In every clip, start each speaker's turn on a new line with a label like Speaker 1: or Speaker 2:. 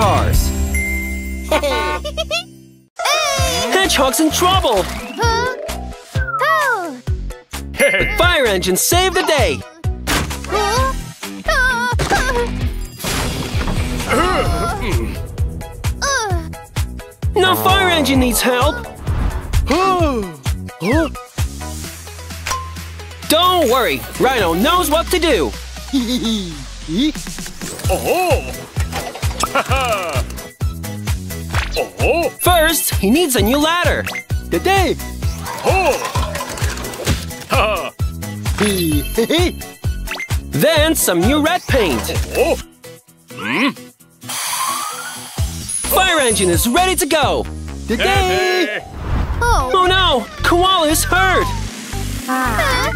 Speaker 1: cars. Hedgehog's in trouble. The fire engine saved the day. Now fire engine needs help. Don't worry, Rhino knows what to do. First, he needs a new ladder.
Speaker 2: Today.
Speaker 1: Then some new red paint. Fire engine is ready to go.
Speaker 2: Today.
Speaker 1: Oh. oh no, Koala is hurt. Oh.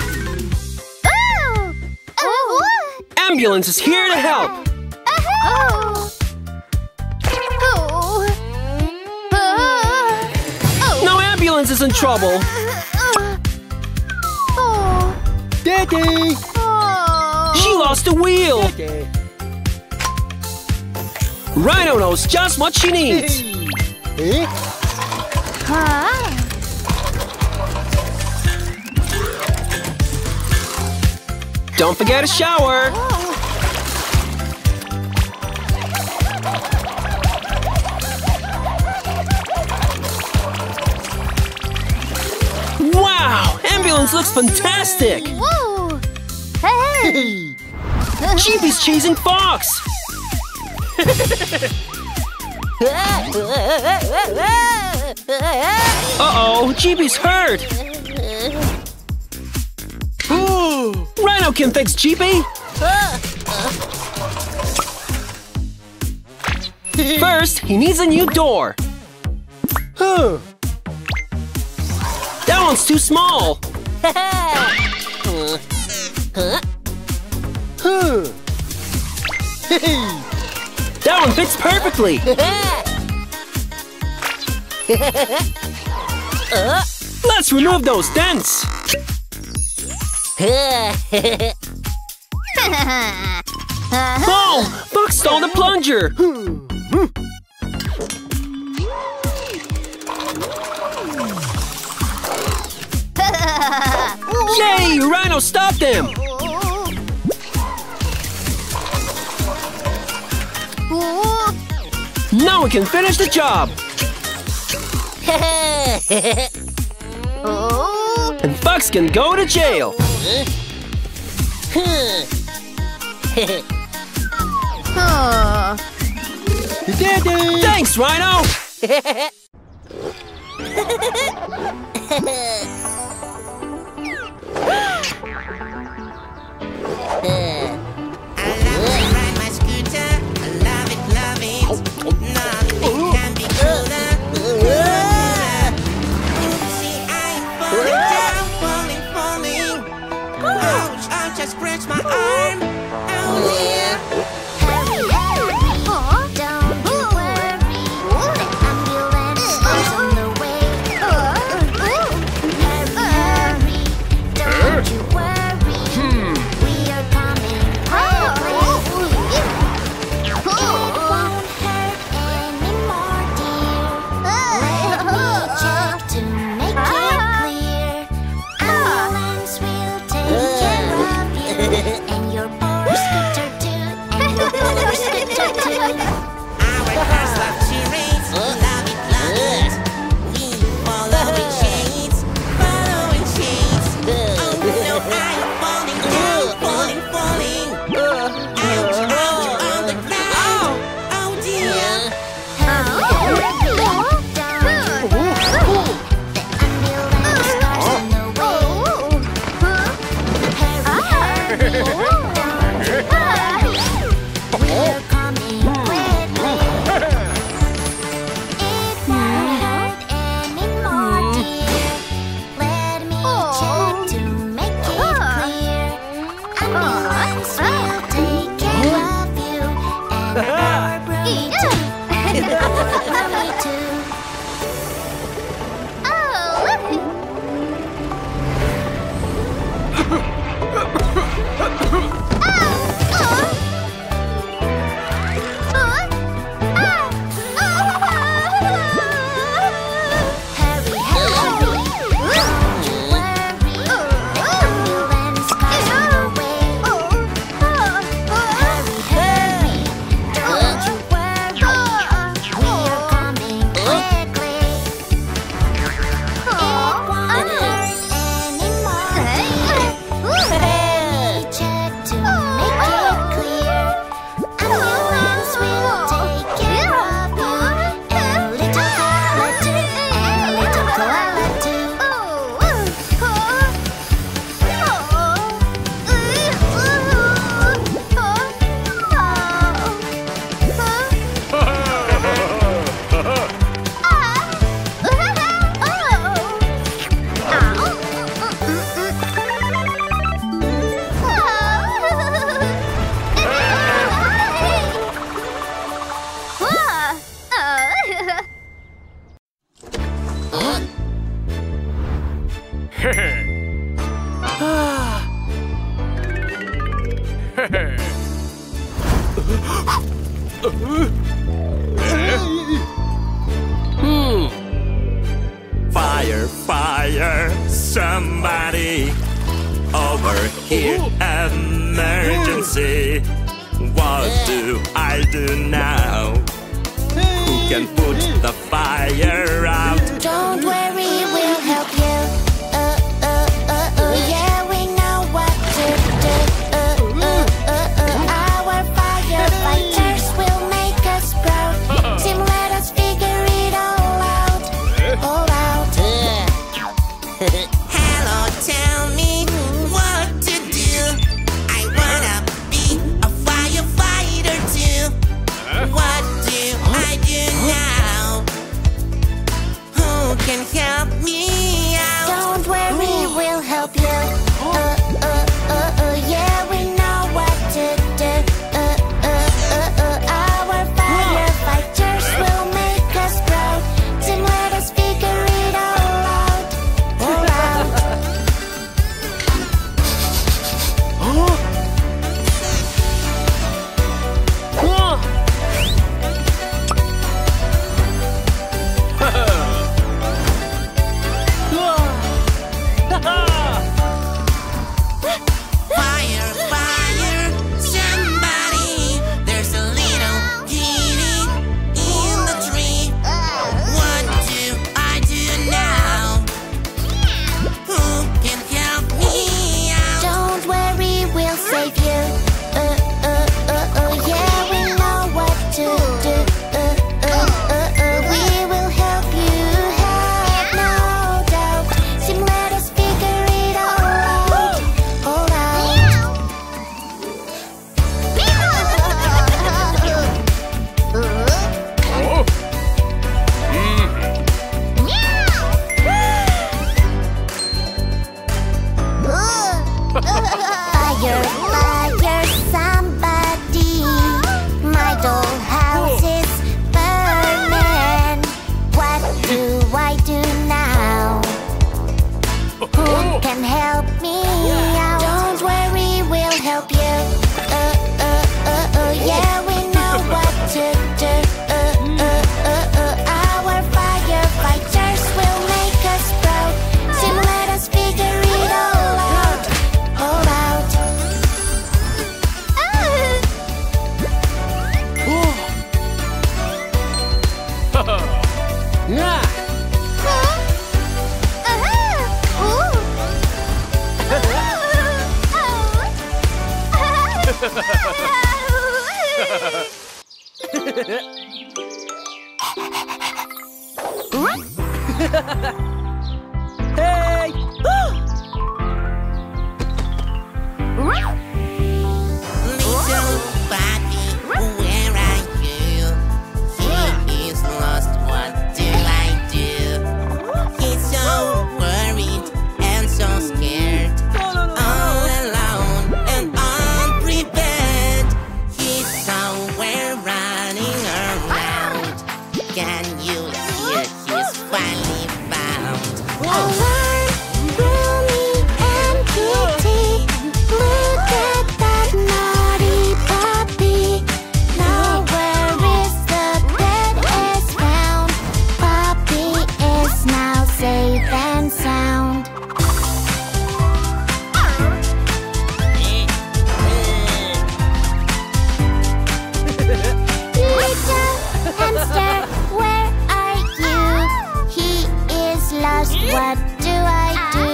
Speaker 1: Oh, Ambulance is here to help. No ambulance is in trouble.
Speaker 2: Daddy.
Speaker 1: She lost the wheel. Rhino knows just what she needs. Don't forget a shower. Oh. Wow, looks fantastic.
Speaker 2: Hey.
Speaker 1: Jeepy's chasing Fox. Uh-oh, Jeepy's hurt.
Speaker 2: Ooh.
Speaker 1: Rhino can fix Jeepy. First, he needs a new door. That one's too small.
Speaker 2: Huh. Hey.
Speaker 1: That one fits perfectly. Let's remove those dents. Fox stole the plunger. Hmm. Hmm. Yay, Rhino stop them! Now we can finish the job. And Fox can go to jail. Thanks, Rhino.
Speaker 3: What do I do?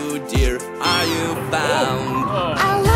Speaker 4: you,
Speaker 5: dear? Are you bound?
Speaker 4: Oh.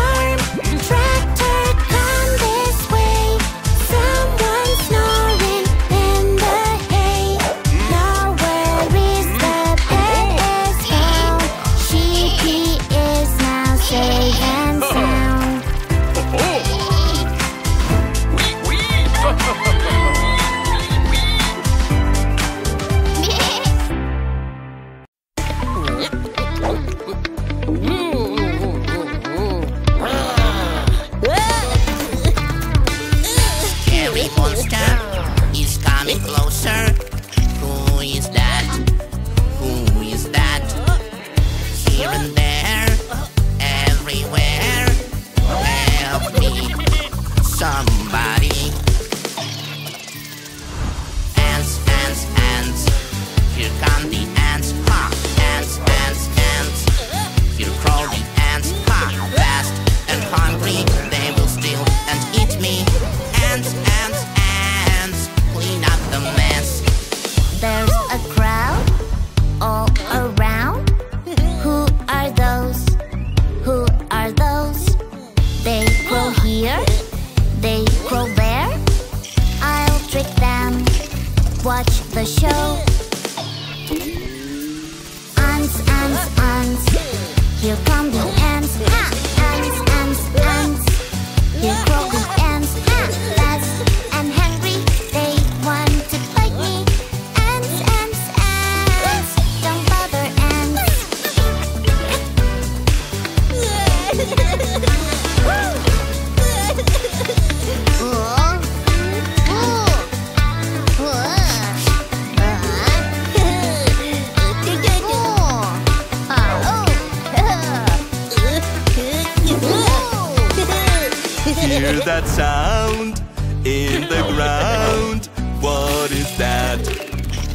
Speaker 4: that sound
Speaker 3: in the
Speaker 6: ground? What is that?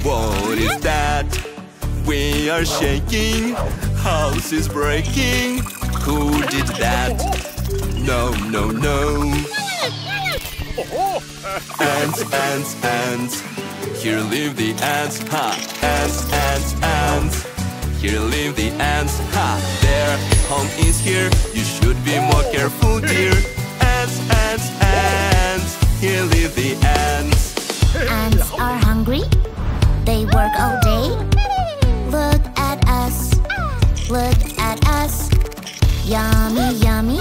Speaker 6: What is that? We are shaking, house is breaking. Who did that? No, no, no. Ants, ants, ants. Here live the ants, ha. Ants, ants, ants. Here live the ants, ha. Their home is here. You should be more careful, dear. Here live the ants.
Speaker 3: Ants are hungry. They work all day. Look at us. Look at us. Yummy, yummy.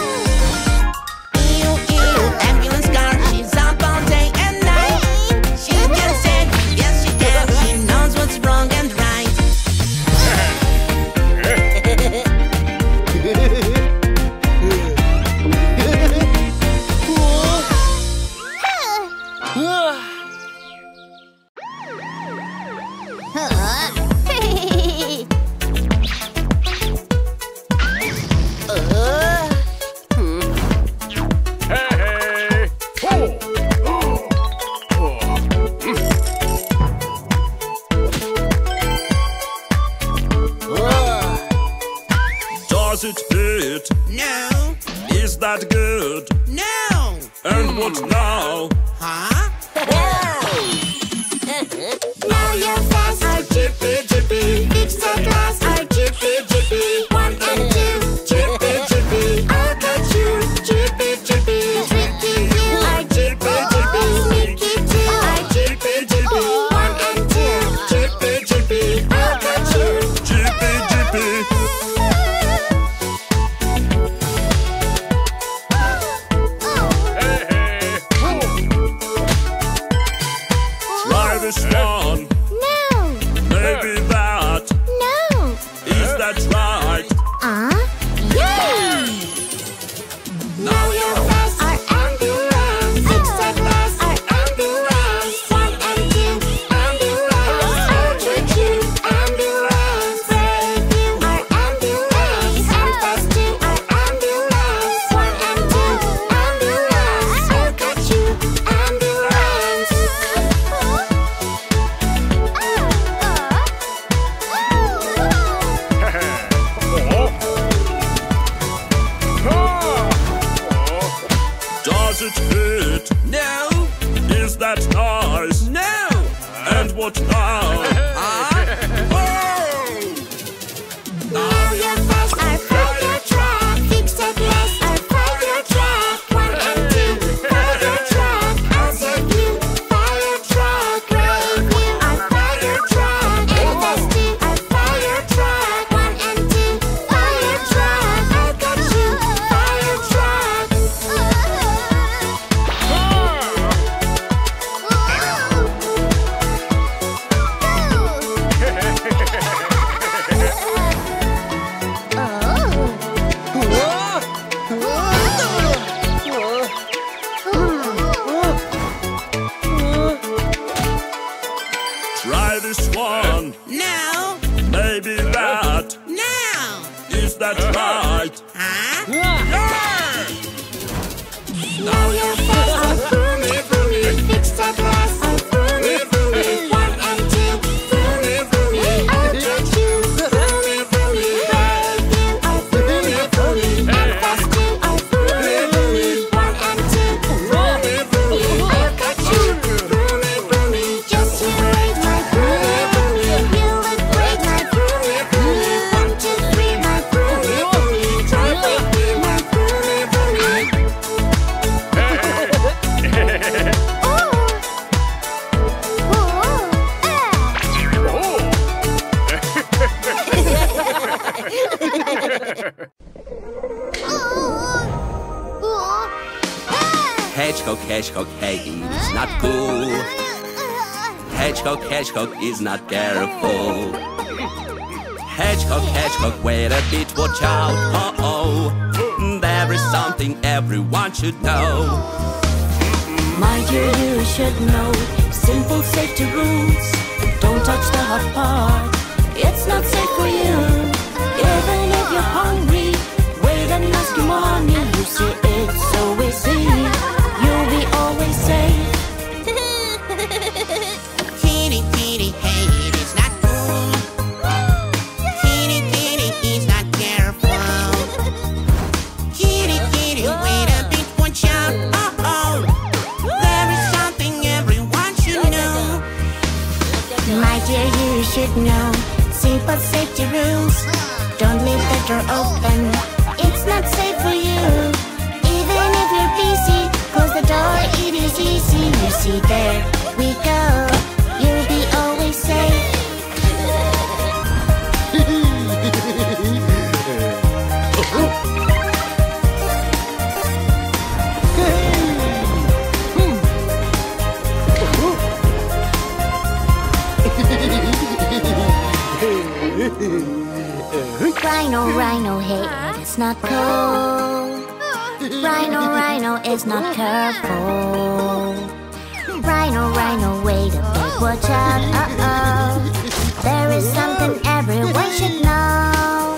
Speaker 3: is not careful. Hedgehog, hedgehog, wait a bit, watch out, oh. There is something everyone should know. Rhino, rhino, hey, it's not cool. Rhino, rhino is not careful. Rhino, rhino, wait a bit, watch out, uh-oh. There is something everyone should know.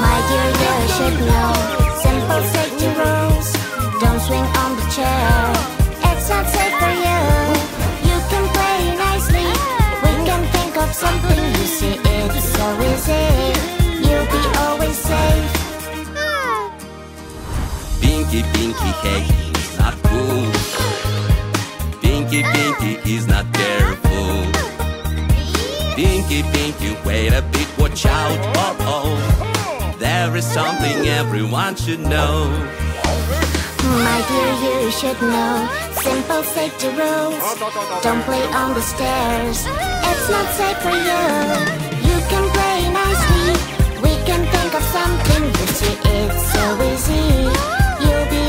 Speaker 3: My dear, you should know. Simple safety rules. Don't swing on the chair. It's not safe for you. You can play nicely. We can think of something. You see, it's so easy.
Speaker 6: Pinky, Pinky, hey, not cool. Pinky, Pinky, is not careful. Pinky, Pinky, wait a bit, watch out, oh oh. There is something everyone should know.
Speaker 3: My dear, you should know simple safety rules. Don't play on the stairs, it's not safe for you. You can play nicely, we can think of something. You see, it's so easy,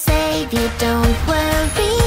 Speaker 7: save you, don't worry,